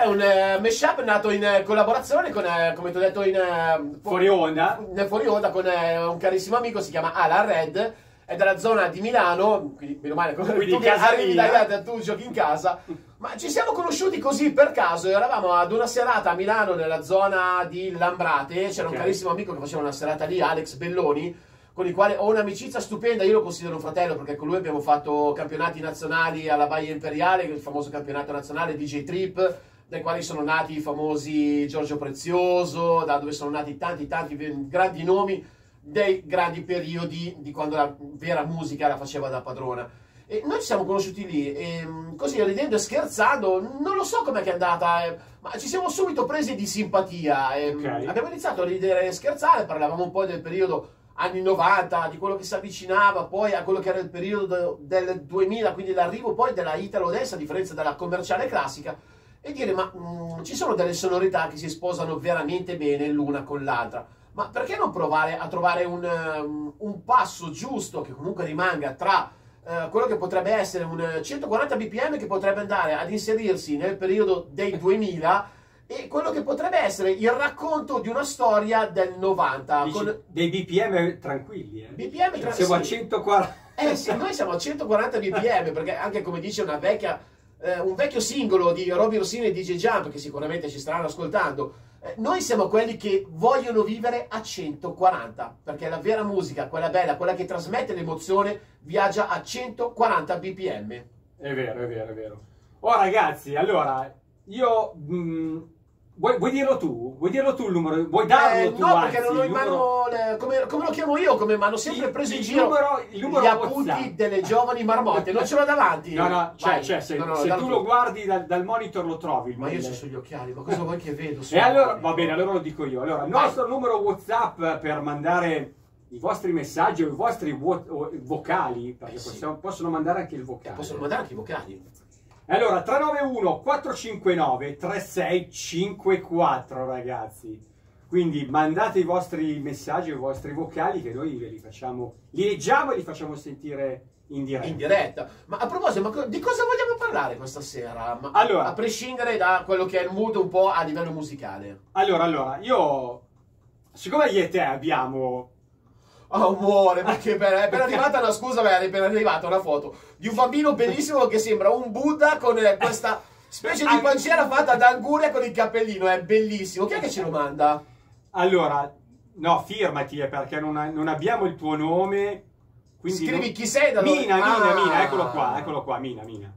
È un eh, mashup nato in eh, collaborazione con, eh, come ti ho detto, in, Fuori onda. nel fuori onda con un carissimo amico, si chiama Alan Red, è dalla zona di Milano, quindi meno male, Quindi tu casa arrivi da là, tu giochi in casa, ma ci siamo conosciuti così per caso, eravamo ad una serata a Milano nella zona di Lambrate, c'era Ok. un carissimo amico che faceva una serata lì, Alex Belloni, con il quale ho un'amicizia stupenda, io lo considero un fratello perché con lui abbiamo fatto campionati nazionali alla Baia Imperiale, il famoso campionato nazionale DJ Trip, dai quali sono nati i famosi Giorgio Prezioso, da dove sono nati tanti tanti grandi nomi dei grandi periodi di quando la vera musica la faceva da padrona. E noi ci siamo conosciuti lì, e mm, così ridendo e scherzando, non lo so com'è che è andata, eh, ma ci siamo subito presi di simpatia. e, mm, Ok. Abbiamo iniziato a ridere e scherzare, parlavamo un po' del periodo anni 90, di quello che si avvicinava poi a quello che era il periodo del 2000, quindi l'arrivo poi della Italo Dance, a differenza della commerciale classica, e dire ma mm, ci sono delle sonorità che si sposano veramente bene l'una con l'altra. Ma perché non provare a trovare un, um, un passo giusto che comunque rimanga tra eh, quello che potrebbe essere un 140 bpm che potrebbe andare ad inserirsi nel periodo dei 2000 e quello che potrebbe essere il racconto di una storia del 90 Dici, con Dei BPM tranquilli. Eh. BPM tra- Siamo a sì. 140. Eh sì, noi siamo a 140 bpm perché anche come dice una vecchia, eh, un vecchio singolo di Robby Rossini e DJ Jump che sicuramente ci staranno ascoltando, eh, noi siamo quelli che vogliono vivere a 140 perché la vera musica, quella bella, quella che trasmette l'emozione, viaggia a 140 bpm. È vero, è vero, è vero. Oh ragazzi, allora, io... mm, vuoi, vuoi dirlo tu? Vuoi dirlo tu il numero? Vuoi darlo Eh, tu? no, perché non ho in numero- mano, le- come, come lo chiamo io, come mi hanno sempre Il- preso in giro numero- il numero gli appunti WhatsApp. delle giovani marmotte, non ce l'ho davanti. No, no, cioè, cioè, se, No, no, se tu tu. lo guardi dal, dal monitor lo trovi. Ma io c'ho sugli occhiali, ma cosa vuoi che vedo? E allora, va bene, allora lo dico io. Allora, il Vai. nostro numero WhatsApp per mandare i vostri messaggi o i vostri vocali, perché Eh sì. possiamo- possono mandare anche il vocale. possono mandare anche i vocali. Allora, 391 459 3654 ragazzi. Quindi mandate i vostri messaggi i vostri vocali che noi ve li facciamo, li leggiamo e li facciamo sentire in diretta. in diretta. Ma a proposito, ma di cosa vogliamo parlare questa sera? Ma- Allora. a prescindere da quello che è il mood un po' a livello musicale. Allora, allora, io siccome io e te abbiamo amore, ma che bella. È appena arrivata una scusa, beh, è appena arrivata una foto di un bambino bellissimo che sembra un Buddha con eh, questa specie di panciera fatta da anguria con il cappellino. È bellissimo. Chi è che ce lo manda? Allora, no, firmati eh, perché non, non abbiamo il tuo nome. Quindi Scrivi non- chi sei da dove- Mina, Mina, Ah. Mina, eccolo qua, eccolo qua, Mina, Mina.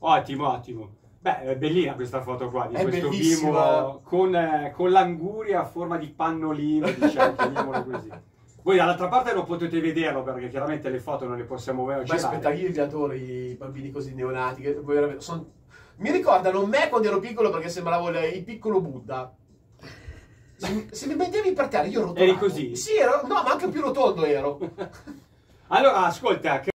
Ottimo, ottimo. Beh, è bellina questa foto qua di È questo bellissima. bimbo con, eh, con l'anguria a forma di pannolino, diciamo, chiamiamolo così. Voi dall'altra parte non potete vederlo perché chiaramente le foto non le possiamo Ma girare. aspetta, io li adoro i bambini così neonati. Che veramente son- Mi ricordano me quando ero piccolo perché sembravo il, piccolo Buddha. Se, mi- se mi mettevi per terra io rotolavo. Eri così? Sì, ero, no, ma anche più rotondo ero. Allora, ascolta,